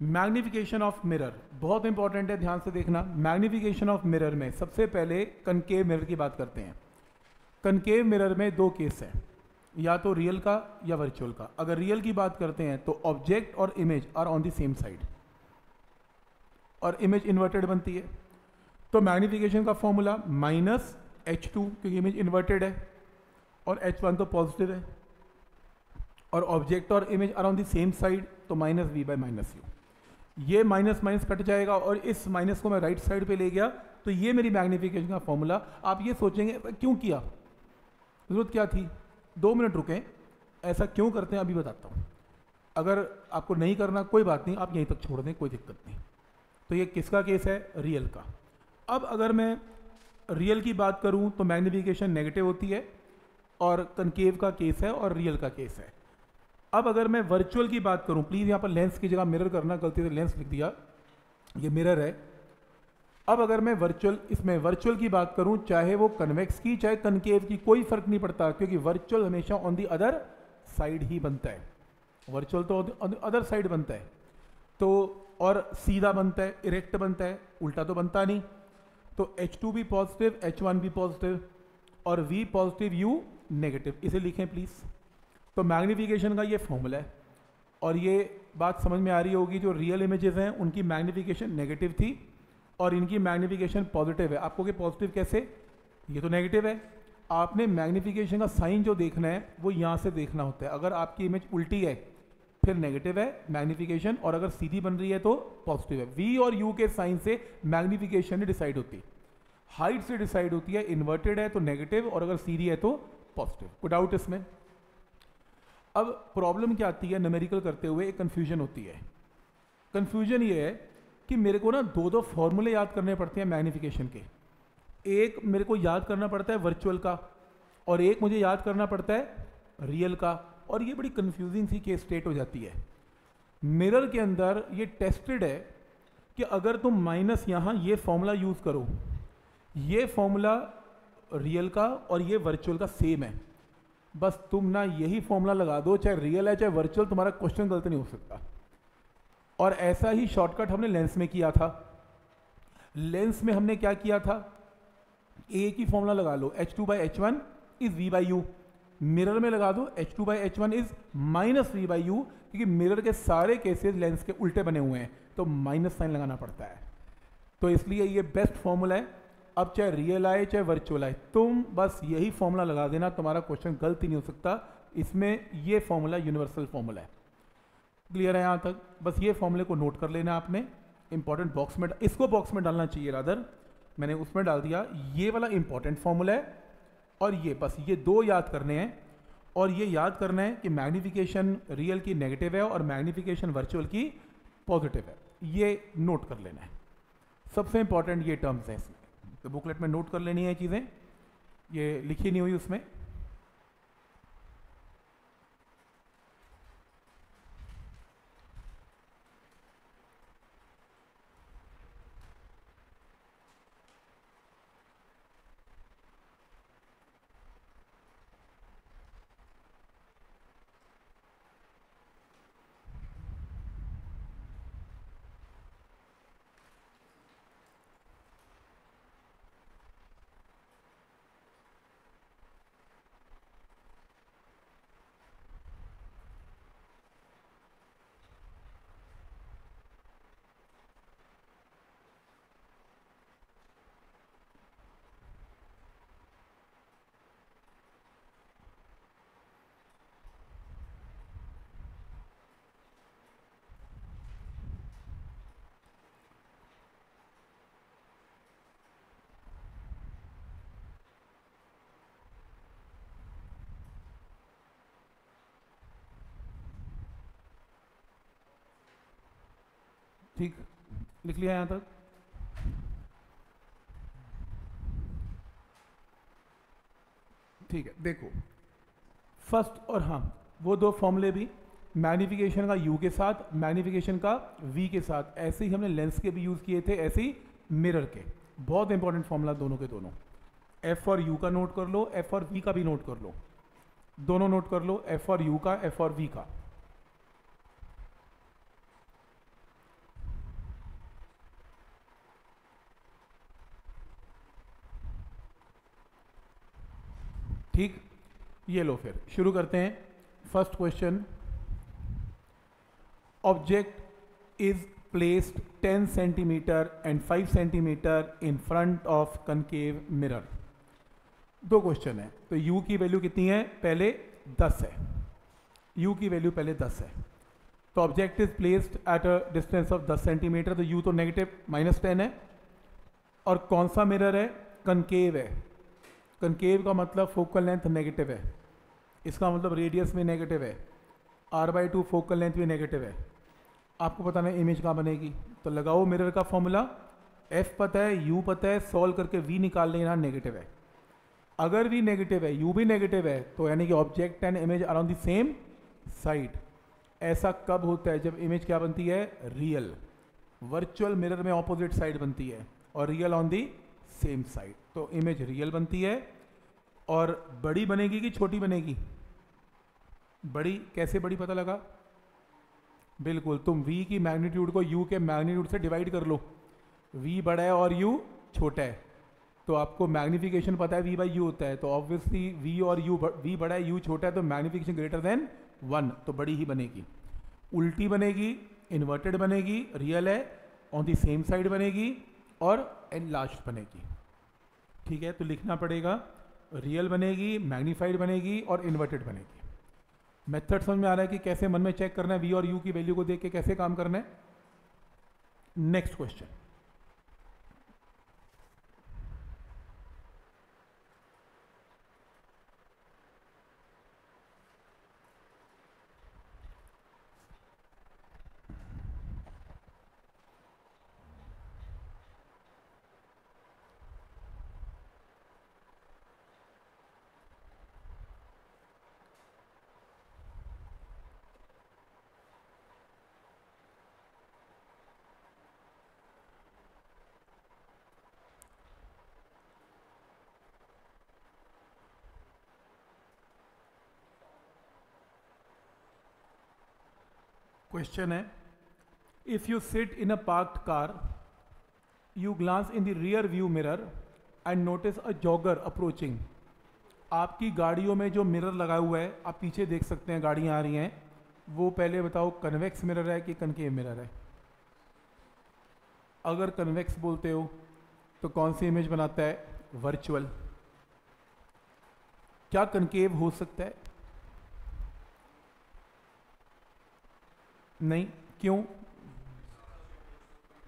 Magnification of mirror बहुत important है, ध्यान से देखना। मैग्निफिकेशन ऑफ़ मिरर में सबसे पहले कनकेव मिरर की बात करते हैं। कनकेव मिरर में दो केस हैं। या तो रियल का या वर्चुअल का। अगर रियल की बात करते हैं तो ऑब्जेक्ट और image are on the same side और इमेज इन्वर्टेड बनती है। तो मैग्निफिकेशन का फॉर्मूला माइनस एच टू क्योंकि इमेज इन्वर्टेड है, और एच वन तो पॉजिटिव है। और ऑब्जेक्ट और image are on the same side तो minus v by minus u ये माइनस माइनस कट जाएगा और इस माइनस को मैं राइट साइड पे ले गया तो ये मेरी मैग्निफिकेशन का फॉर्मूला आप ये सोचेंगे, क्यों किया? ज़रूरत क्या थी? दो मिनट रुकें। ऐसा क्यों करते हैं? अभी बताता हूँ। अगर आपको नहीं करना, कोई बात नहीं, आप यहीं तक छोड़ दें, कोई दिक्कत नहीं। तो ये किसका केस है? रियल का। अब अगर मैं रियल की बात करूँ तो मैग्निफिकेशन नेगेटिव होती है और कनकेव का केस है और रियल का केस है। अब अगर मैं वर्चुअल की बात करूँ प्लीज़ यहाँ पर लेंस की जगह मिरर करना गलती से लेंस लिख दिया। ये मिरर है। अब अगर मैं वर्चुअल इसमें वर्चुअल की बात करूँ, चाहे वो कन्वेक्स की, चाहे कनकेव की, कोई फ़र्क नहीं पड़ता, क्योंकि वर्चुअल हमेशा ऑन दी अदर साइड ही बनता है। वर्चुअल तो अदर साइड बनता है। तो और सीधा बनता है इरेक्ट बनता है, उल्टा तो बनता नहीं। तो एच टू भी पॉजिटिव एच वन भी पॉजिटिव और वी पॉजिटिव यू नेगेटिव इसे लिखें प्लीज़ तो मैग्नीफिकेशन का ये फॉर्मूला है। और ये बात समझ में आ रही होगी, जो रियल इमेजेस हैं, उनकी मैग्नीफिकेशन नेगेटिव थी और इनकी मैग्नीफिकेशन पॉजिटिव है। आपको कि पॉजिटिव कैसे? ये तो नेगेटिव है। आपने मैग्निफिकेशन का साइन जो देखना है, वो यहाँ से देखना होता है। अगर आपकी इमेज उल्टी है, फिर नेगेटिव है मैग्नीफिकेशन और अगर सीधी बन रही है तो पॉजिटिव है। वी और यू के साइन से मैग्निफिकेशन डिसाइड होती। है हाइट से डिसाइड होती है इन्वर्टेड है तो नेगेटिव और अगर सीधी है तो पॉजिटिव कोई डाउट इसमें। अब प्रॉब्लम क्या आती है नमेरिकल करते हुए एक कन्फ्यूज़न होती है। कन्फ्यूज़न ये है कि मेरे को ना दो दो फॉर्मूले याद करने पड़ते हैं मैग्निफिकेशन के। एक मेरे को याद करना पड़ता है वर्चुअल का और एक मुझे याद करना पड़ता है रियल का और ये बड़ी कन्फ्यूजिंग सी केस स्टेट हो जाती है। मिरर के अंदर ये टेस्टेड है कि अगर तुम माइनस यहाँ ये फॉर्मूला यूज़ करो, ये फॉर्मूला रियल का और ये वर्चुअल का सेम है। बस तुम ना यही फॉर्मूला लगा दो, चाहे रियल है, चाहे वर्चुअल तुम्हारा क्वेश्चन गलत नहीं हो सकता। और ऐसा ही शॉर्टकट हमने लेंस में किया था। लेंस में हमने क्या किया था? एक ही फॉर्मूला लगा लो। H two by h one is v by u mirror में लगा दो। H two by h one is minus v by u क्योंकि मिरर के सारे केसेस लेंस के उल्टे बने हुए हैं। तो माइनस साइन लगाना पड़ता है। तो इसलिए ये बेस्ट फॉर्मूला है। अब चाहे रियल आए चाहे वर्चुअल आए तुम बस यही फॉर्मूला लगा देना, तुम्हारा क्वेश्चन गलत ही नहीं हो सकता। इसमें ये फॉर्मूला यूनिवर्सल फॉर्मूला है। क्लियर है यहाँ तक? बस ये फॉर्मूले को नोट कर लेना आपने। इंपॉर्टेंट बॉक्स में, इसको बॉक्स में डालना चाहिए रादर मैंने उसमें डाल दिया, ये वाला इंपॉर्टेंट फॉर्मूला है। और ये, बस ये दो याद करने हैं। और ये याद करना है कि मैग्नीफिकेशन रियल की नेगेटिव है और मैग्नीफिकेशन वर्चुअल की पॉजिटिव है। ये नोट कर लेना है। सबसे इंपॉर्टेंट ये टर्म्स हैं इसमें। तो बुकलेट में नोट कर लेनी है चीज़ें। ये लिखी नहीं हुई उसमें। ठीक, लिख लिया यहाँ तक। ठीक है, देखो। फ़र्स्ट और हाँ वो दो फॉर्मूले भी मैग्निफिकेशन का यू के साथ मैग्निफिकेशन का वी के साथ, ऐसे ही हमने लेंस के भी यूज़ किए थे, ऐसे ही मिरर के। बहुत इंपॉर्टेंट फॉर्मूला दोनों के दोनों। एफ़ और यू का नोट कर लो एफ़ और वी का भी नोट कर लो। दोनों नोट कर लो एफ़ और यू का एफ़ और वी का। ठीक, ये लो फिर। शुरू करते हैं। First question object is placed 10 centimetre and 5 centimetre in front of concave mirror दो क्वेश्चन है। तो u की वैल्यू कितनी है? पहले 10 है। u की वैल्यू पहले 10 है। तो object is placed at a distance of 10 centimetre तो u तो नेगेटिव माइनस टेन है। और कौन सा मिरर है? कनकेव है। कनकेव का मतलब फोकल लेंथ नेगेटिव है। इसका मतलब रेडियस भी नेगेटिव है। R by two focal length भी नेगेटिव है। आपको पता नहीं इमेज कहाँ बनेगी। तो लगाओ मिरर का फॉर्मूला एफ़ पता है यू पता है सॉल्व करके वी निकाल लेना नेगेटिव है। अगर वी नेगेटिव है यू भी नेगेटिव है तो यानी कि object and image around the same side ऐसा कब होता है जब इमेज क्या बनती है? रियल वर्चुअल मिरर में ऑपोजिट साइड बनती है और real on the same side तो इमेज रियल बनती है और बड़ी बनेगी कि छोटी बनेगी? बड़ी कैसे बड़ी पता लगा? बिल्कुल, तुम v की मैग्नीट्यूड को u के मैग्नीट्यूड से डिवाइड कर लो। v बड़ा है और u छोटा है। तो आपको मैग्निफिकेशन पता है, v बाई यू होता है। तो ऑब्वियसली v और u v बड़ा है, u छोटा है तो मैग्निफिकेशन ग्रेटर देन वन तो बड़ी ही बनेगी। उल्टी बनेगी इन्वर्टेड बनेगी रियल है ऑन दी सेम साइड बनेगी और एंड लास्ट बनेगी। ठीक है तो लिखना पड़ेगा। रियल बनेगी मैग्नीफाइड बनेगी और इन्वर्टेड बनेगी। मेथड समझ में आ रहा है कि कैसे मन में चेक करना है वी और यू की वैल्यू को देख के कैसे काम करना है? नेक्स्ट क्वेश्चन क्वेश्चन है if you sit in a parked car you glance in the rear view mirror and notice a jogger approaching आपकी गाड़ियों में जो मिरर लगा हुआ है, आप पीछे देख सकते हैं, गाड़ियाँ आ रही हैं। वो पहले बताओ कन्वेक्स मिरर है कि कनकेव मिरर है? अगर कन्वेक्स बोलते हो तो कौन सी इमेज बनाता है? वर्चुअल क्या कनकेव हो सकता है? नहीं, क्यों?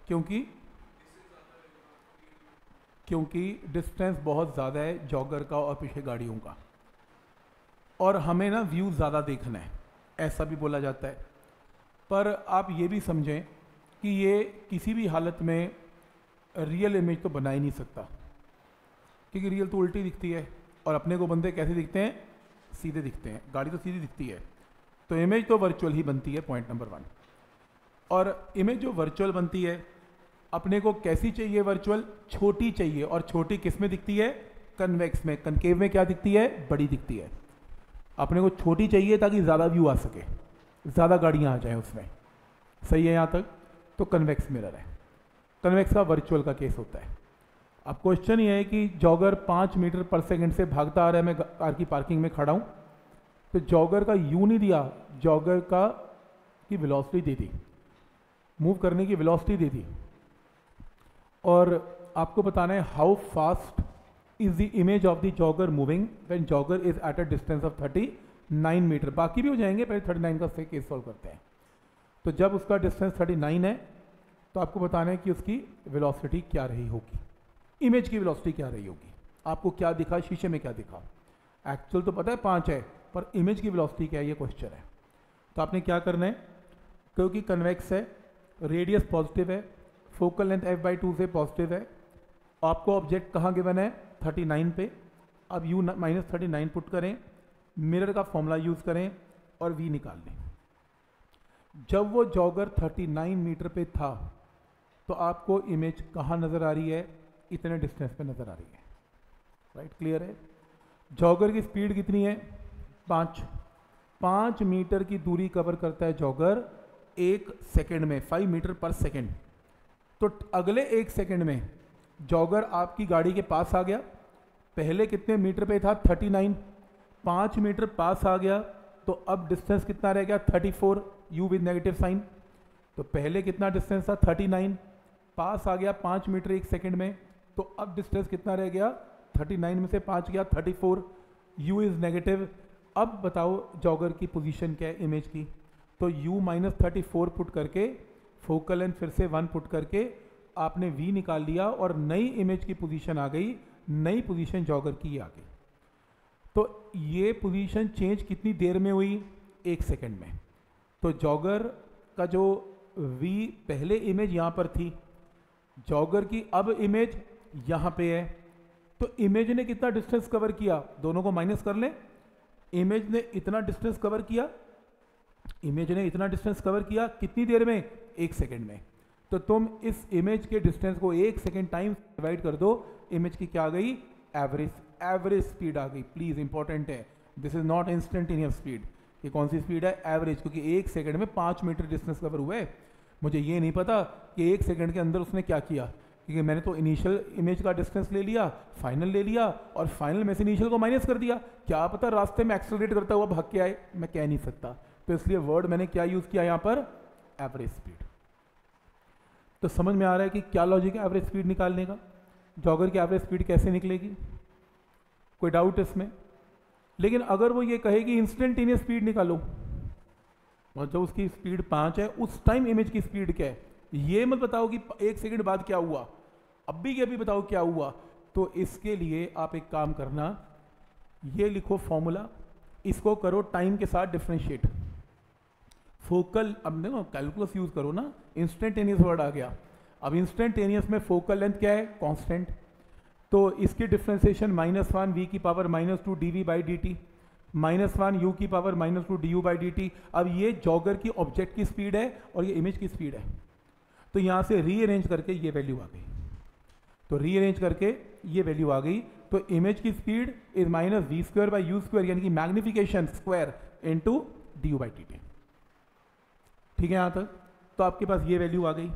क्योंकि? क्योंकि डिस्टेंस बहुत ज़्यादा है जॉगर का और पीछे गाड़ियों का। और हमें ना व्यू ज़्यादा देखना है, ऐसा भी बोला जाता है। पर आप ये भी समझें कि ये किसी भी हालत में रियल इमेज तो बना ही नहीं सकता। क्योंकि रियल तो उल्टी दिखती है और अपने को बंदे कैसे दिखते हैं? सीधे दिखते हैं। गाड़ी तो सीधी दिखती है। तो इमेज तो वर्चुअल ही बनती है पॉइंट नंबर वन और इमेज जो वर्चुअल बनती है, अपने को कैसी चाहिए वर्चुअल छोटी चाहिए। और छोटी किसमें दिखती है? कन्वेक्स में। कनकेव में क्या दिखती है? बड़ी दिखती है। अपने को छोटी चाहिए ताकि ज़्यादा व्यू आ सके। ज़्यादा गाड़ियाँ आ जाएँ उसमें। सही है यहाँ तक? तो कन्वेक्स मिरर है। कन्वेक्स का वर्चुअल का केस होता है। अब क्वेश्चन ये है कि जॉगर पाँच मीटर पर सेकंड से भागता आ रहा है। मैं कार की पार्किंग में खड़ा हूँ। तो जॉगर का यू नहीं दिया जॉगर का की वेलोसिटी दे दी। मूव करने की वेलोसिटी दे दी। और आपको बताना है how fast is the image of the jogger moving when jogger is at a distance of 39 metre बाकी भी हो जाएँगे, पहले 39 का केस सॉल्व करते हैं। तो जब उसका डिस्टेंस 39 है तो आपको बताना है कि उसकी वेलोसिटी क्या रही होगी। इमेज की वेलोसिटी क्या रही होगी। आपको क्या दिखा, शीशे में क्या दिखा। एक्चुअल तो पता है पाँच है। पर इमेज की वेलोसिटी क्या है? ये क्वेश्चन है। तो आपने क्या करना है? क्योंकि कन्वेक्स है रेडियस पॉजिटिव है focal length f by two से पॉजिटिव है, आपको ऑब्जेक्ट कहाँ गिवन है? 39 पे। अब u minus thirty nine put करें मिरर का फॉर्मूला यूज़ करें और वी निकाल लें जब वो जॉगर 39 मीटर पे था तो आपको इमेज कहाँ नज़र आ रही है? इतने डिस्टेंस पे नज़र आ रही है। राइट क्लियर है? जॉगर की स्पीड कितनी है? पाँच। पाँच मीटर की दूरी कवर करता है जॉगर एक सेकंड में फाइव मीटर पर सेकंड तो अगले एक सेकंड में जॉगर आपकी गाड़ी के पास आ गया। पहले कितने मीटर पे था? थर्टी नाइन पाँच मीटर पास आ गया तो अब डिस्टेंस कितना रह गया? Thirty four u with negative sign तो पहले कितना डिस्टेंस था? थर्टी नाइन पास आ गया पाँच मीटर एक सेकेंड में तो अब डिस्टेंस कितना रह गया? थर्टी नाइन में से पाँच गया thirty four u is negative अब बताओ जॉगर की पोजीशन क्या है इमेज की? तो u minus thirty four put करके फोकल लेंथ फिर से वन पुट करके, आपने v निकाल लिया और नई इमेज की पोजीशन आ गई, नई पोजीशन जॉगर की आ गई तो ये पोजीशन चेंज कितनी देर में हुई? एक सेकंड में। तो जॉगर का जो v पहले इमेज यहाँ पर थी जॉगर की अब इमेज यहाँ पे है। तो इमेज ने कितना डिस्टेंस कवर किया? दोनों को माइनस कर लें। इमेज ने इतना डिस्टेंस कवर किया इमेज ने इतना डिस्टेंस कवर किया, कितनी देर में? एक सेकेंड में। तो तुम इस इमेज के डिस्टेंस को एक सेकेंड टाइम डिवाइड कर दो इमेज की क्या आ गई? एवरेज एवरेज स्पीड आ गई। प्लीज़ इंपॉर्टेंट है। This is not instantaneous speed ये कौन सी स्पीड है? एवरेज क्योंकि एक सेकेंड में पाँच मीटर डिस्टेंस कवर हुआ है। मुझे ये नहीं पता कि एक सेकेंड के अंदर उसने क्या किया। क्योंकि मैंने तो इनिशियल इमेज का डिस्टेंस ले लिया फाइनल ले लिया और फाइनल में से इनिशियल को माइनस कर दिया। क्या पता रास्ते में एक्सलरेट करता हुआ भाग के आए? मैं कह नहीं सकता। तो इसलिए वर्ड मैंने क्या यूज़ किया यहाँ पर? एवरेज स्पीड तो समझ में आ रहा है कि क्या लॉजिक है एवरेज स्पीड निकालने का? जॉगर की एवरेज स्पीड कैसे निकलेगी? कोई डाउट इसमें? लेकिन अगर वो ये कहे कि इंस्टेंटेनियस स्पीड निकालो, और जब उसकी स्पीड पाँच है, उस टाइम इमेज की स्पीड क्या है? ये मत बताओ कि एक सेकंड बाद क्या हुआ। अभी के अभी बताओ क्या हुआ? तो इसके लिए आप एक काम करना, ये लिखो फॉर्मूला इसको करो टाइम के साथ डिफ्रेंशिएट फोकल अब देखो कैलकुलस यूज़ करो ना इंस्टेंटेनियस वर्ड आ गया. अब इंस्टेंटेनियस में फोकल लेंथ क्या है? कांस्टेंट तो इसकी डिफ्रेंसिएशन माइनस वन वी की power minus two d v by d t minus one u की power minus two d u by d t अब ये जॉगर की ऑब्जेक्ट की स्पीड है और ये इमेज की स्पीड है. तो यहाँ से रीअरेंज करके ये वैल्यू आ गई. तो रीअरेंज करके ये वैल्यू आ गई। तो इमेज की speed is minus v square by u square यानी कि magnification square into d u by t t ठीक है यहाँ तक? तो आपके पास ये वैल्यू आ गई।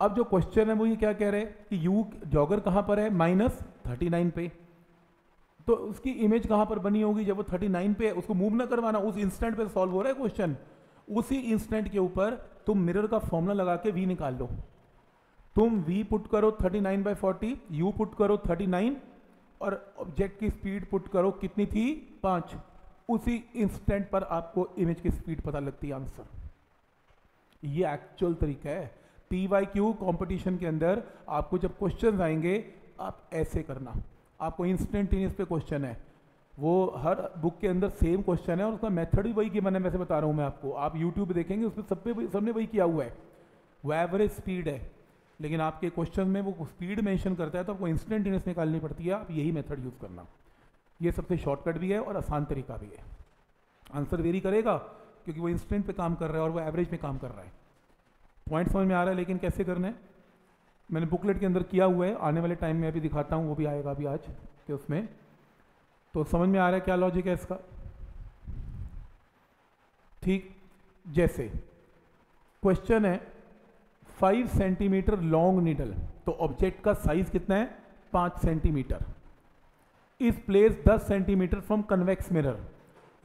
अब जो क्वेश्चन है वो ये क्या कह रहे हैं कि यू जॉगर कहाँ पर है? माइनस थर्टी नाइन पे। तो उसकी इमेज कहाँ पर बनी होगी? जब वो थर्टी नाइन पे है, उसको मूव ना करवाना, उस इंस्टेंट पे सॉल्व हो रहा है क्वेश्चन उसी इंस्टेंट के ऊपर तुम मिरर का फॉर्मूला लगा के वी निकाल लो। तुम v पुट करो 39 nine by forty u put करो 39 और ऑब्जेक्ट की स्पीड पुट करो कितनी थी? पाँच। उसी इंस्टेंट पर आपको इमेज की स्पीड पता लगती है आंसर ये एक्चुअल तरीका है। पी वाई क्यू कॉम्पिटिशन के अंदर आपको जब क्वेश्चन आएँगे, आप ऐसे करना। आपको इंस्टेंटेनियस पे क्वेश्चन है। वो हर बुक के अंदर सेम क्वेश्चन है और उसका मेथड भी वही कि मैंने वैसे बता रहा हूँ मैं आपको। आप यूट्यूब देखेंगे, उसमें सब पे सबने वही किया हुआ है। वो एवरेज स्पीड है। लेकिन आपके क्वेश्चन में वो स्पीड मेंशन करता है तो आपको इंस्टेंटेनियस निकालनी पड़ती है। आप यही मेथड यूज़ करना। ये सबसे शॉर्टकट भी है और आसान तरीका भी है। आंसर वेरी करेगा, क्योंकि वो इंस्टेंट पे काम कर रहा है और वो एवरेज में काम कर रहा है। पॉइंट समझ में आ रहा है, लेकिन कैसे करना है? मैंने बुकलेट के अंदर किया हुआ है। आने वाले टाइम में अभी दिखाता हूँ, वो भी आएगा अभी आज के उसमें। तो समझ में आ रहा है क्या लॉजिक है इसका? ठीक, जैसे क्वेश्चन है फाइव सेंटीमीटर लॉन्ग नीडल तो ऑब्जेक्ट का साइज़ कितना है? पाँच सेंटीमीटर इस प्लेस दस centimetre from convex mirror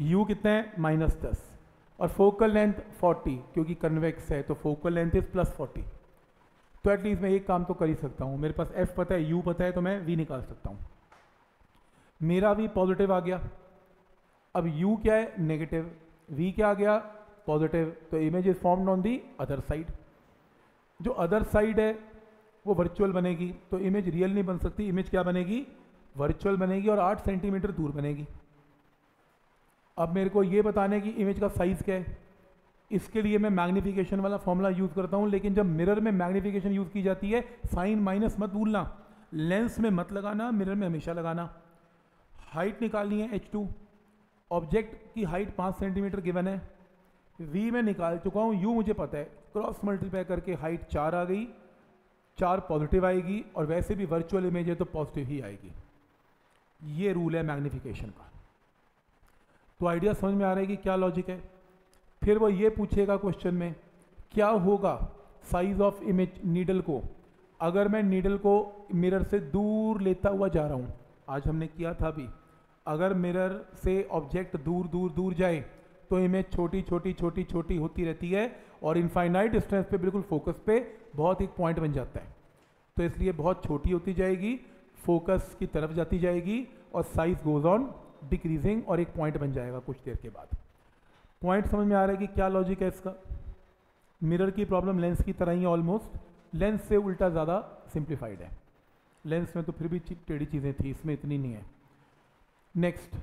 u कितना है? माइनस दस. और फोकल लेंथ फोर्टी क्योंकि कन्वेक्स है तो focal length is plus forty तो एटलीस्ट मैं एक काम तो कर ही सकता हूँ। मेरे पास एफ़ पता है यू पता है तो मैं वी निकाल सकता हूँ। मेरा भी पॉजिटिव आ गया। अब यू क्या है? नेगेटिव वी क्या आ गया? पॉजिटिव तो image is formed on the other side जो अदर साइड है, वो वर्चुअल बनेगी। तो इमेज रियल नहीं बन सकती। इमेज क्या बनेगी? वर्चुअल बनेगी और आठ सेंटीमीटर दूर बनेगी। अब मेरे को ये बताने की इमेज का साइज़ क्या है। इसके लिए मैं मैग्निफिकेशन वाला फॉर्मूला यूज़ करता हूँ, लेकिन जब मिरर में मैग्नीफिकेशन यूज़ की जाती है साइन माइनस मत भूलना। लेंस में मत लगाना मिरर में हमेशा लगाना। हाइट निकालनी है एच टू ऑब्जेक्ट की हाइट पाँच सेंटीमीटर गिवन है। वी में निकाल चुका हूँ यू मुझे पता है। क्रॉस मल्टीप्लाई करके हाइट चार आ गई, चार पॉजिटिव आएगी और वैसे भी वर्चुअल इमेज है तो पॉजिटिव ही आएगी। ये रूल है मैग्निफिकेशन का। तो आइडिया समझ में आ रहा है कि क्या लॉजिक है? फिर वो ये पूछेगा क्वेश्चन में, क्या होगा साइज़ ऑफ़ इमेज नीडल को? अगर मैं नीडल को मिरर से दूर लेता हुआ जा रहा हूँ, आज हमने किया था भी अगर मिरर से ऑब्जेक्ट दूर दूर दूर जाए तो इमेज छोटी छोटी छोटी छोटी होती रहती है और इनफाइनाइट डिस्टेंस पे बिल्कुल फोकस पे बहुत एक पॉइंट बन जाता है। तो इसलिए बहुत छोटी होती जाएगी फोकस की तरफ़ जाती जाएगी और साइज़ गोज ऑन डिक्रीजिंग और एक पॉइंट बन जाएगा कुछ देर के बाद। पॉइंट समझ में आ रहा है कि क्या लॉजिक है इसका? मिरर की प्रॉब्लम लेंस की तरह ही ऑलमोस्ट लेंस से उल्टा ज़्यादा सिंप्लीफाइड है। लेंस में तो फिर भी टेढ़ी चीज़ें थी, इसमें इतनी नहीं है। नेक्स्ट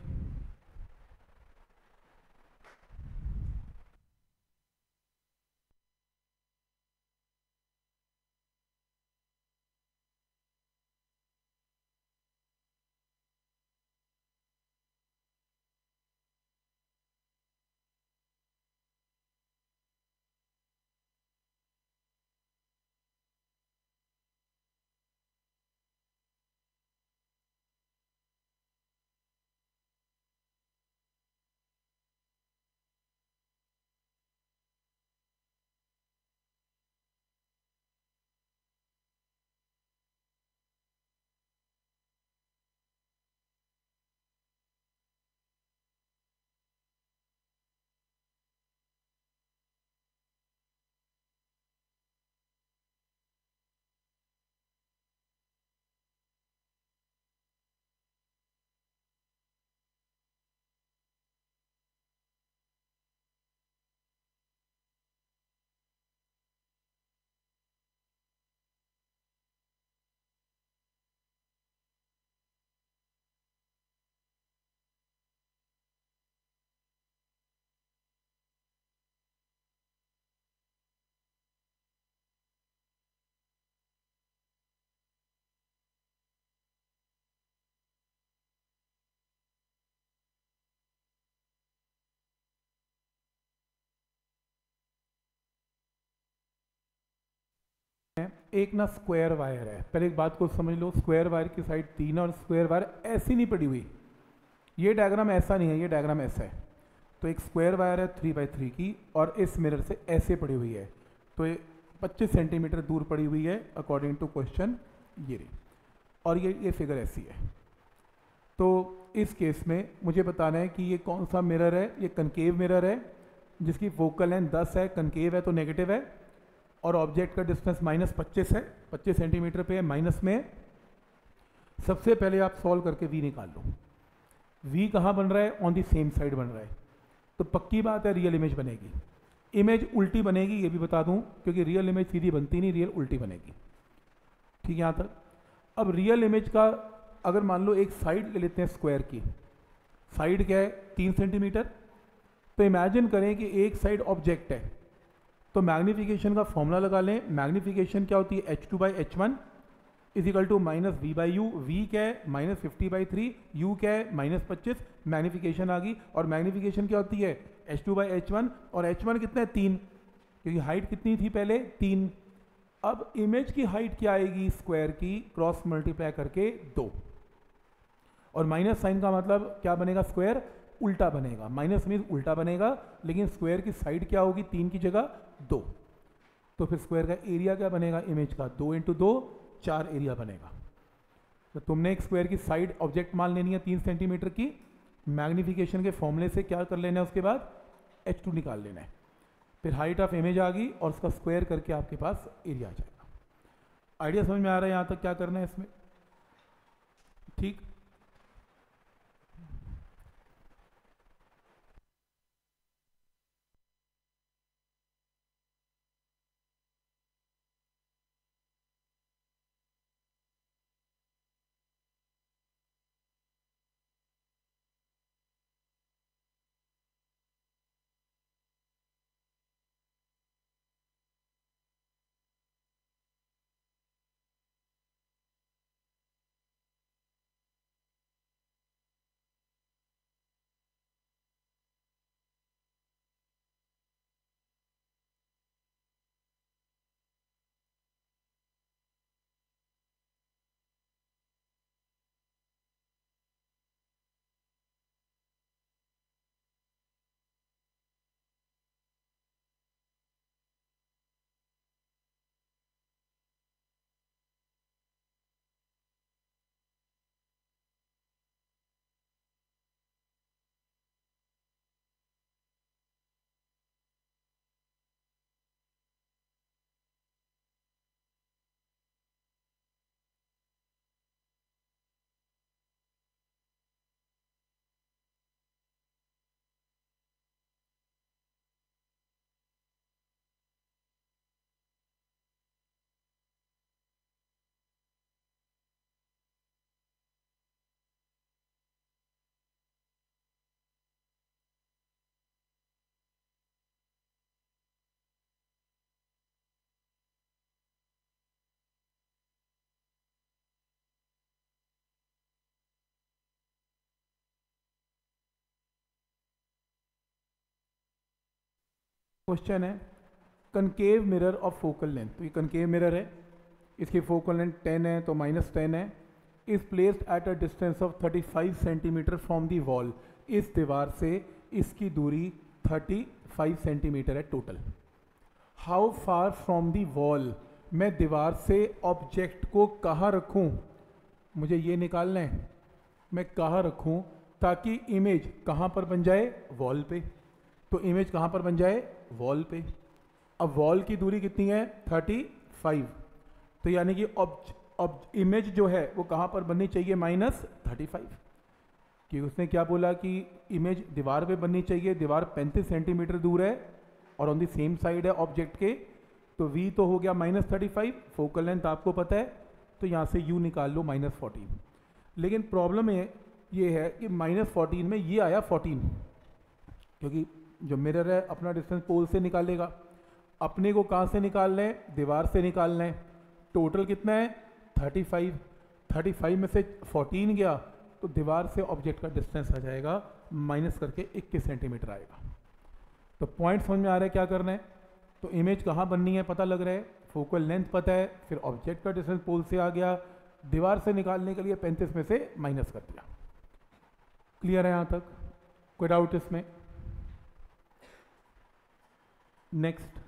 एक ना स्क्वायर वायर है। पहले एक बात को समझ लो स्क्वायर वायर की साइड तीन और स्क्वायर वायर ऐसी नहीं पड़ी हुई। ये डायग्राम ऐसा नहीं है, ये डायग्राम ऐसा है। तो एक स्क्वायर वायर है थ्री बाई थ्री की और इस मिरर से ऐसे पड़ी हुई है। तो ये पच्चीस सेंटीमीटर दूर पड़ी हुई है अकॉर्डिंग टू क्वेश्चन ये रही। और ये ये फिगर ऐसी है। तो इस केस में मुझे बताना है कि ये कौन सा मिरर है? ये कनकेव मिरर है, जिसकी फोकल लेंथ 10 है कनकेव है तो नेगेटिव है। और ऑब्जेक्ट का डिस्टेंस माइनस पच्चीस है, पच्चीस सेंटीमीटर पे है माइनस में सबसे पहले आप सॉल्व करके वी निकाल लो। वी कहाँ बन रहा है? ऑन दी सेम साइड बन रहा है। तो पक्की बात है रियल इमेज बनेगी। इमेज उल्टी बनेगी, ये भी बता दूँ, क्योंकि रियल इमेज सीधी बनती नहीं रियल उल्टी बनेगी। ठीक है, यहाँ तक। अब रियल इमेज का, अगर मान लो एक साइड ले लेते हैं स्क्वायर की। साइड क्या है? तीन सेंटीमीटर तो इमेजिन करें कि एक साइड ऑब्जेक्ट है। तो मैग्निफिकेशन का फॉर्मूला लगा लें। मैग्निफिकेशन क्या होती है? H two by h one is equal to minus v by u v क्या है? Minus fifty by three u क्या है? माइनस पच्चीस. मैग्निफिकेशन आ गई। और मैग्निफिकेशन क्या होती है? H two by h one और एच वन कितना है? तीन। क्योंकि हाइट कितनी थी पहले? तीन। अब इमेज की हाइट क्या आएगी? स्क्वायर की क्रॉस मल्टीप्लाई करके दो। और माइनस साइन का मतलब क्या बनेगा? स्क्वायर उल्टा बनेगा। माइनस मीन उल्टा बनेगा, लेकिन स्क्वायर की साइड क्या होगी? तीन की जगह दो। तो फिर स्क्वायर का एरिया क्या बनेगा? इमेज का। दो इंटू दो, चार एरिया बनेगा। तो तुमने एक स्क्वायर की साइड ऑब्जेक्ट मान लेनी है तीन सेंटीमीटर की। मैग्निफिकेशन के फॉर्मूले से क्या कर लेना है उसके बाद? एच टू निकाल लेना है। फिर हाइट ऑफ़ इमेज आ गई और उसका स्क्वायर करके आपके पास एरिया आ जाएगा। आइडिया समझ में आ रहा है यहाँ तक क्या करना है इसमें? क्वेश्चन है concave mirror of focal length तो ये कनकेव मिरर है, इसकी फोकल लेंथ टेन है तो माइनस टेन है. Is placed at a distance of 35 centimetre from the wall इस दीवार से इसकी दूरी 35 सेंटीमीटर है total how far from the wall मैं दीवार से ऑब्जेक्ट को कहाँ रखूँ? मुझे ये निकालना है। मैं कहाँ रखूँ ताकि इमेज कहाँ पर बन जाए? वॉल पे. तो इमेज कहाँ पर बन जाए? वॉल पे। अब वॉल की दूरी कितनी है? थर्टी फाइव तो यानी कि अब इमेज जो है, वो कहाँ पर बननी चाहिए? माइनस थर्टी फाइव कि उसने क्या बोला कि इमेज दीवार पे बननी चाहिए? दीवार पैंतीस सेंटीमीटर दूर है और ऑन दी सेम साइड है ऑब्जेक्ट के। तो वी तो हो गया minus thirty five focal length आपको पता है। तो यहाँ से यू निकाल लो माइनस फोर्टीन लेकिन प्रॉब्लम ये ये है कि माइनस फोर्टीन में ये आया फोर्टीन क्योंकि जो मिरर है, अपना डिस्टेंस पोल से निकालेगा। अपने को कहाँ से निकालना है? दीवार से निकालना है। टोटल कितना है? थर्टी फाइव थर्टी फाइव में से फोर्टीन गया तो दीवार से ऑब्जेक्ट का डिस्टेंस आ जाएगा माइनस करके इक्कीस सेंटीमीटर आएगा। तो पॉइंट समझ में आ रहा है क्या करना है? तो इमेज कहाँ बननी है पता लग रहा है? फोकल लेंथ पता है, फिर ऑब्जेक्ट का डिस्टेंस पोल से आ गया, दीवार से निकालने के लिए पैंतीस में से माइनस कर दिया। क्लियर है यहाँ तक? कोई डाउट इसमें। Next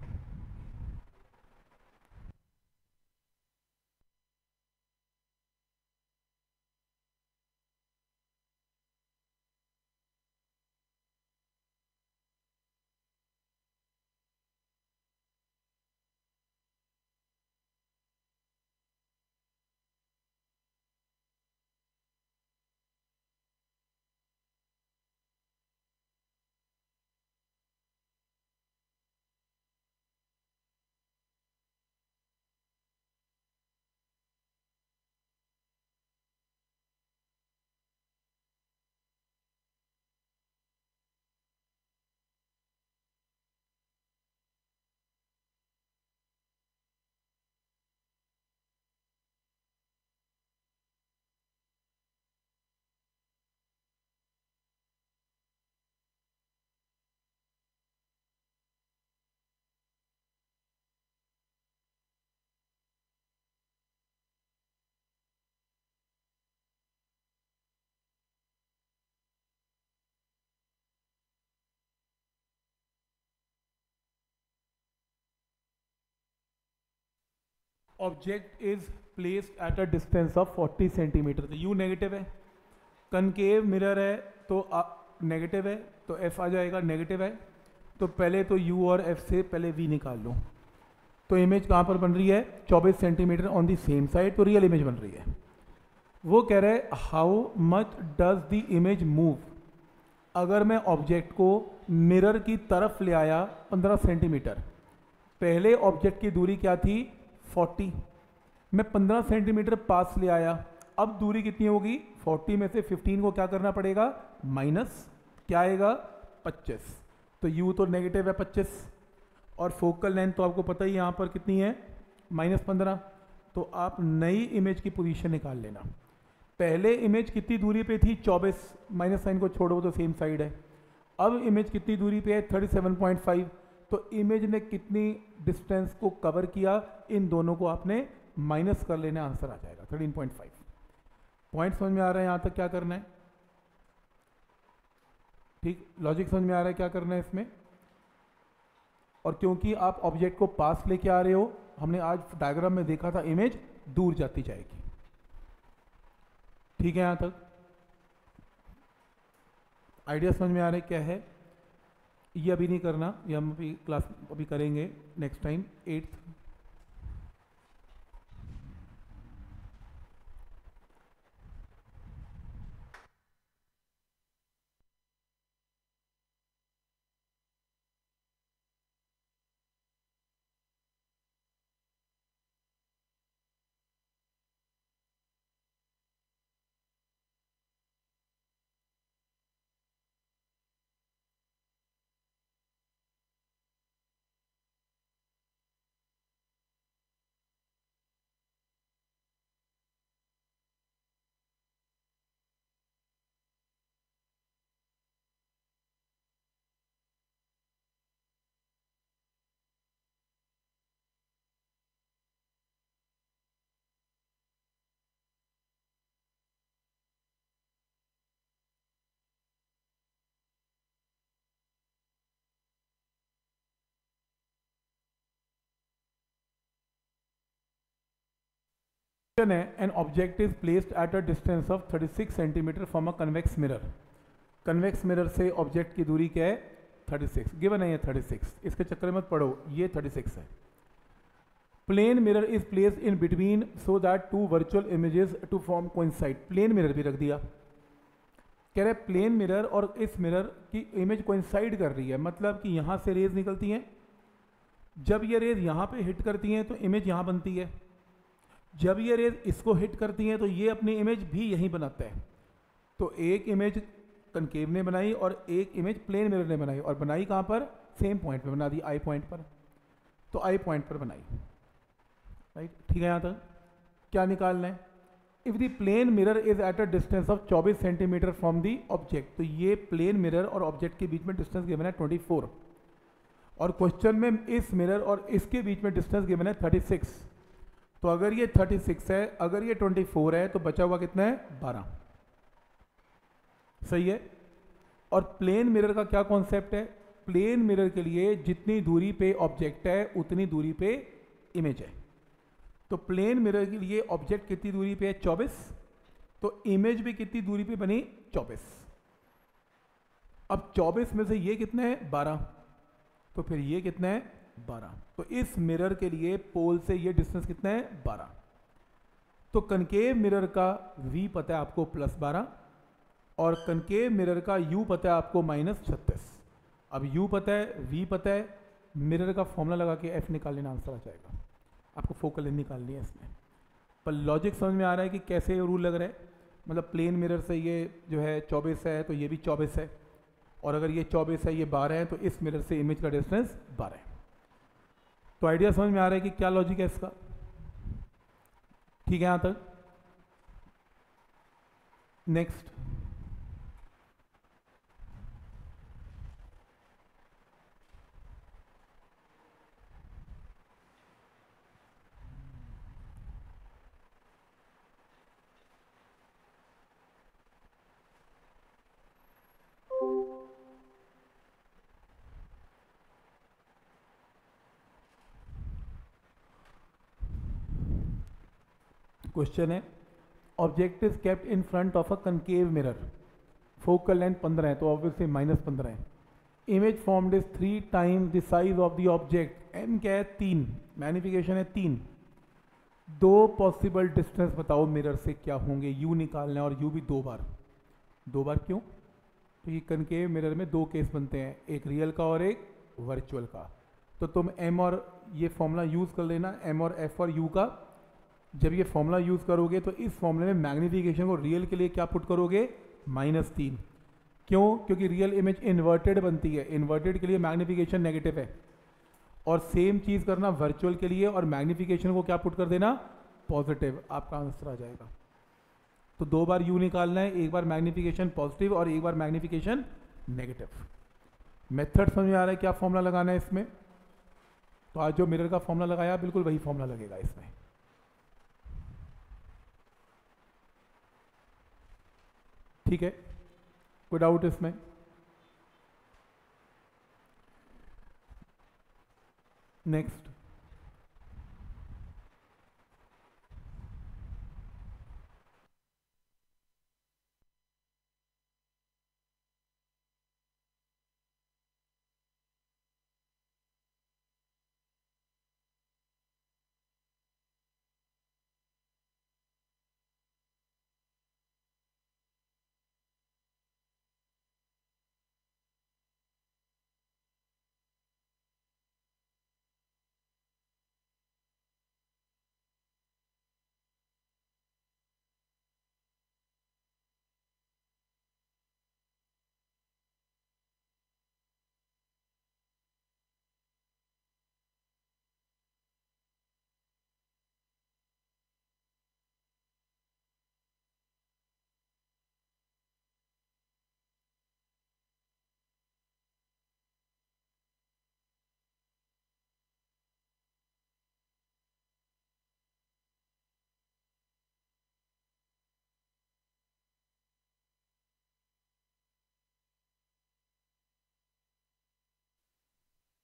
object is placed at a distance of 40 centimetre तो यू नेगेटिव है। कनकेव मिरर है तो नेगेटिव है तो एफ़ आ जाएगा नेगेटिव है। तो पहले तो यू और एफ़ से पहले वी निकाल लो। तो इमेज कहाँ पर बन रही है? 24 centimetre on the same side तो रियल इमेज बन रही है। वो कह रहे how much does the image move अगर मैं ऑब्जेक्ट को मिरर की तरफ़ ले आया 15 सेंटीमीटर पहले ऑब्जेक्ट की दूरी क्या थी? फोर्टी। मैं पंद्रह सेंटीमीटर पास ले आया। अब दूरी कितनी होगी? फोर्टी में से फिफ्टीन को क्या करना पड़ेगा? माइनस। क्या आएगा? पच्चीस। तो यू तो नेगेटिव है पच्चीस। और फोकल लेंथ तो आपको पता ही यहाँ पर कितनी है? माइनस पंद्रह। तो आप नई इमेज की पोजीशन निकाल लेना। पहले इमेज कितनी दूरी पे थी? 24 माइनस साइन को छोड़ो तो सेम साइड है। अब इमेज कितनी दूरी पे है? 37.5 तो इमेज ने कितनी डिस्टेंस को कवर किया, इन दोनों को आपने माइनस कर लेना आंसर आ जाएगा 13.5 पॉइंट फाइव पॉइंट समझ में आ रहा है यहाँ तक क्या करना है? ठीक लॉजिक समझ में आ रहा है क्या करना है इसमें? और क्योंकि आप ऑब्जेक्ट को पास लेके आ रहे हो, हमने आज डायग्राम में देखा था इमेज दूर जाती जाएगी। ठीक है यहाँ तक? आइडिया समझ में आ रहा है क्या है? ये अभी नहीं करना ये हम अभी क्लास अभी करेंगे नेक्स्ट टाइम एट्थ क्वेश्चन है an object is placed at a distance of 36 centimetre from a convex mirror convex mirror से ऑब्जेक्ट की दूरी क्या है? 36 गिवन है ये 36 इसके चक्कर मत पढ़ो, ये 36 है. Plane mirror is placed in between so that two virtual images to form coincide plane mirror भी रख दिया. कह रहे प्लेन मिरर और इस मिरर की इमेज कोइंसाइड कर रही है. मतलब कि यहाँ से रेज निकलती हैं. जब ये रेज यहाँ पे हिट करती हैं तो इमेज यहाँ बनती है. जब ये रेज इसको हिट करती हैं तो ये अपनी इमेज भी यहीं बनाता है। तो एक इमेज कनकेव ने बनाई और एक इमेज प्लेन मिरर ने बनाई, और बनाई कहाँ पर? सेम पॉइंट पे, बना दी आई पॉइंट पर। तो आई पॉइंट पर बनाई। राइट ठीक है यहाँ तक? क्या निकालना है? If the plane mirror is at a distance of 24 centimetre from the object तो ये प्लेन मिरर और ऑब्जेक्ट के बीच में डिस्टेंस गिवन है 24 और क्वेश्चन में इस मिरर और इसके बीच में डिस्टेंस गिवन है 36 तो अगर ये 36 है, अगर ये 24 है तो बचा हुआ कितना है? 12 सही है? और प्लेन मिरर का क्या कॉन्सेप्ट है? प्लेन मिरर के लिए जितनी दूरी पे ऑब्जेक्ट है, उतनी दूरी पे इमेज है। तो प्लेन मिरर के लिए ऑब्जेक्ट कितनी दूरी पे है? 24 तो इमेज भी कितनी दूरी पे बनी? 24 अब 24 में से ये कितना है? 12 तो फिर ये कितना है? 12 तो इस मिरर के लिए पोल से ये डिस्टेंस कितना है? 12 तो कनकेव मिरर का v पता है आपको प्लस 12 और कनकेव मिरर का u पता है आपको माइनस छत्तीस। अब u पता है, v पता है मिरर का फॉर्मूला लगा के f निकाल लेना आंसर आ जाएगा। आपको फोकल लेंथ निकालनी है इसमें। पर लॉजिक समझ में आ रहा है कि कैसे रूल लग रहा है? मतलब प्लेन मिरर से ये जो है 24 है तो ये भी 24 है। और अगर ये 24 है, ये 12 है तो इस मिरर से इमेज का डिस्टेंस 12 है। तो आइडिया समझ में आ रहा है कि क्या लॉजिक है इसका? ठीक है, यहाँ तक। नेक्स्ट क्वेश्चन है. Object is kept in front of a concave mirror focal length पंद्रह है तो ऑब्वियसली माइनस पंद्रह है. Image formed is three time the size of the object M क्या है? तीन. मैनिफिकेशन है तीन. दो पॉसिबल डिस्टेंस बताओ मिरर से क्या होंगे? यू निकालना है और यू भी दो बार. दो बार क्यों? तो ये कनकेव मिरर में दो केस बनते हैं. एक रियल का और एक वर्चुअल का. तो तुम एम और ये फॉर्मूला यूज़ कर लेना. एम और एफ़ और यू का जब ये फॉर्मूला यूज़ करोगे तो इस फॉर्मूले में मैग्नीफिकेशन को रियल के लिए क्या पुट करोगे? माइनस तीन। क्यों? क्योंकि रियल इमेज इन्वर्टेड बनती है। इन्वर्टेड के लिए मैग्नीफिकेशन नेगेटिव है। और सेम चीज़ करना वर्चुअल के लिए और मैग्नीफिकेशन को क्या पुट कर देना? पॉजिटिव आपका आंसर आ जाएगा। तो दो बार यू निकालना है। एक बार मैग्नीफिकेशन पॉजिटिव और एक बार मैग्नीफिकेशन नेगेटिव मेथड समझ आ रहा है क्या फॉर्मूला लगाना है इसमें? तो आज जो मिरर का फॉर्मूला लगाया, बिल्कुल वही फॉर्मूला लगेगा इसमें। ठीक है? कोई डाउट इसमें? नेक्स्ट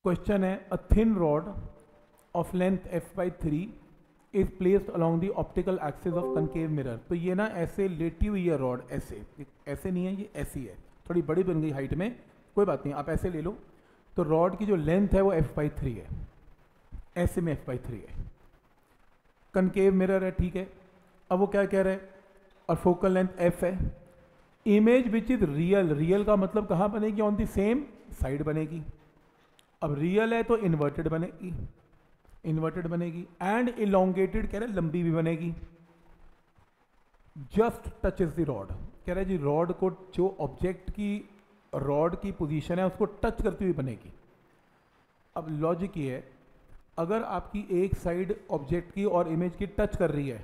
क्वेश्चन है a thin rod of length F by three is placed along the optical axis of concave mirror तो ये ना ऐसे लेटी हुई है रॉड ऐसे। ऐसे नहीं है, ये ऐसी है। थोड़ी बड़ी बन गई हाइट में, कोई बात नहीं, आप ऐसे ले लो। तो रॉड की जो लेंथ है वो एफ़ बाई थ्री है। ऐसे में एफ़ बाई थ्री है। कनकेव मिरर है, ठीक है। अब वो क्या कह रहे हैं? और फोकल लेंथ एफ़ है। Image which is real real का मतलब कहाँ बनेगी? ऑन द सेम साइड बनेगी। अब रियल है तो इन्वर्टेड बनेगी। इन्वर्टेड बनेगी एंड इलोंगेटेड कह रहे लंबी भी बनेगी। Just touch is the rod कह रहे जी रॉड को जो ऑब्जेक्ट की रॉड की पोजीशन है, उसको टच करती हुई बनेगी। अब लॉजिक ये है, अगर आपकी एक साइड ऑब्जेक्ट की और इमेज की टच कर रही है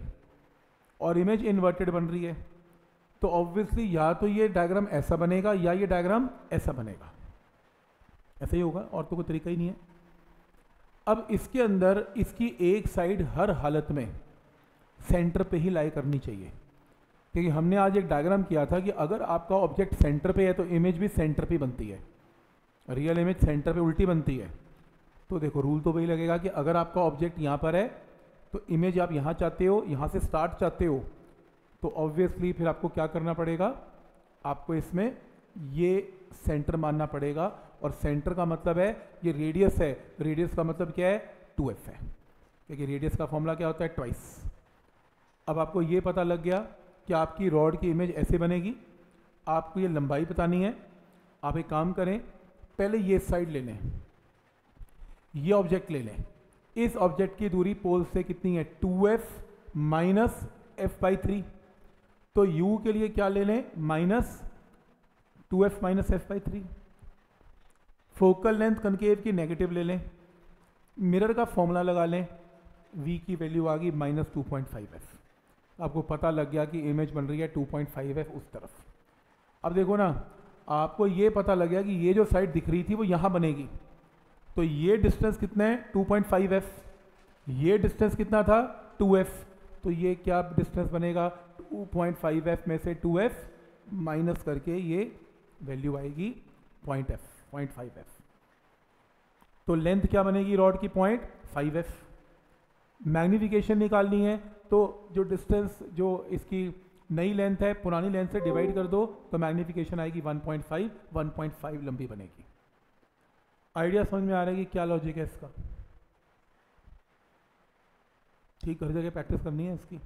और इमेज इन्वर्टेड बन रही है तो ऑब्वियसली या तो ये डायग्राम ऐसा बनेगा या ये डायग्राम ऐसा बनेगा। ऐसा ही होगा और तो कोई तरीका ही नहीं है। अब इसके अंदर, इसकी एक साइड हर हालत में सेंटर पे ही लाई करनी चाहिए। क्योंकि हमने आज एक डायग्राम किया था कि अगर आपका ऑब्जेक्ट सेंटर पे है तो इमेज भी सेंटर पे बनती है। रियल इमेज सेंटर पे उल्टी बनती है। तो देखो रूल तो वही लगेगा कि अगर आपका ऑब्जेक्ट यहाँ पर है तो इमेज आप यहाँ चाहते हो, यहाँ से स्टार्ट चाहते हो तो ऑब्वियसली फिर आपको क्या करना पड़ेगा? आपको इसमें ये सेंटर मानना पड़ेगा और सेंटर का मतलब है, ये रेडियस है। रेडियस का मतलब क्या है? टू एफ़ है। क्योंकि रेडियस का फॉर्मूला क्या होता है? ट्वाइस अब आपको ये पता लग गया कि आपकी रॉड की इमेज ऐसे बनेगी। आपको ये लंबाई बतानी है। आप एक काम करें, पहले ये साइड ले लें। ये ऑब्जेक्ट ले लें। इस ऑब्जेक्ट की दूरी पोल से कितनी है? Two F minus F by three तो u के लिए क्या ले लें? Minus two F minus F by three focal length concave की नेगेटिव ले लें। मिरर का फॉर्मूला लगा लें। V की वैल्यू आ गई minus two point five F आपको पता लग गया कि इमेज बन रही है टू पॉइंट फाइव एफ़ उस तरफ़। अब देखो ना, आपको ये पता लग गया कि ये जो साइड दिख रही थी वो यहाँ बनेगी। तो ये डिस्टेंस कितना है? टू पॉइंट फाइव एफ़ ये डिस्टेंस कितना था? टू एफ़ तो ये क्या डिस्टेंस बनेगा? टू पॉइंट फाइव एफ़ में से टू एफ़ माइनस करके ये वैल्यू आएगी point F point five F तो लेंथ क्या बनेगी रॉड की? पॉइंट फाइव एफ़ मैग्निफिकेशन निकालनी है तो जो डिस्टेंस जो इसकी नई लेंथ है, पुरानी लेंथ से डिवाइड कर दो तो मैग्निफिकेशन आएगी 1.5 1.5 लंबी बनेगी। आइडिया समझ में आ रहा है कि क्या लॉजिक है इसका? ठीक, हर जगह प्रैक्टिस करनी है इसकी?